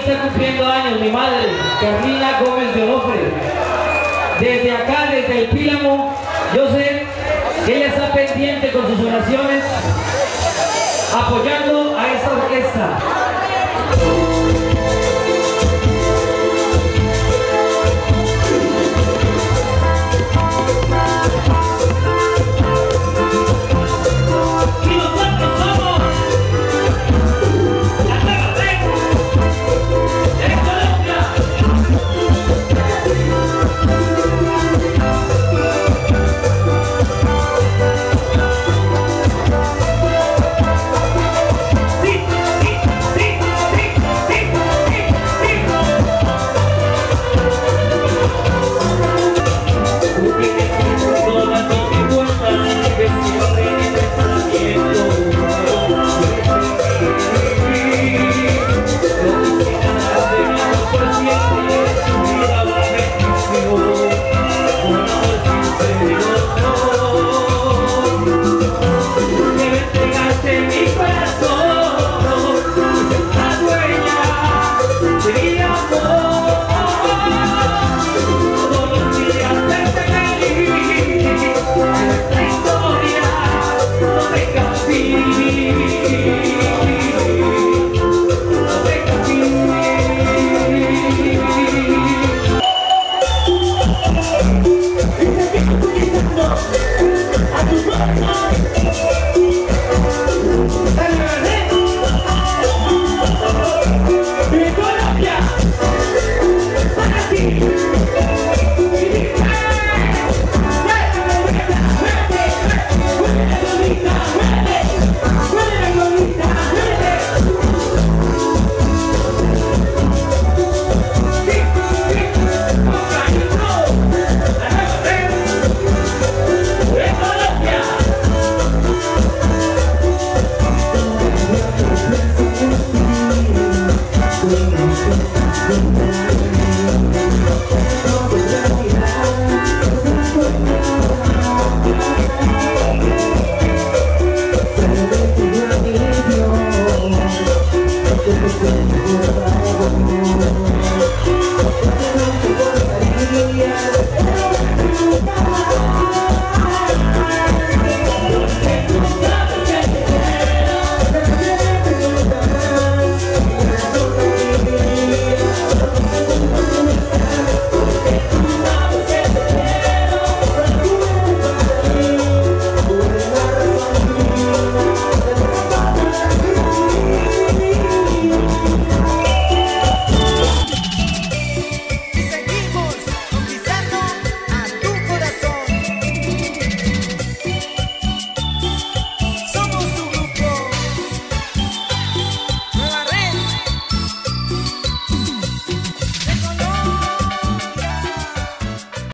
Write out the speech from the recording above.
Está cumpliendo años, mi madre, Carlina Gómez de Onofre. Desde acá, desde el Pílamo, yo sé que ella está pendiente con sus oraciones, apoyando a esta orquesta.